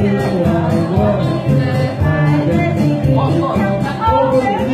I you I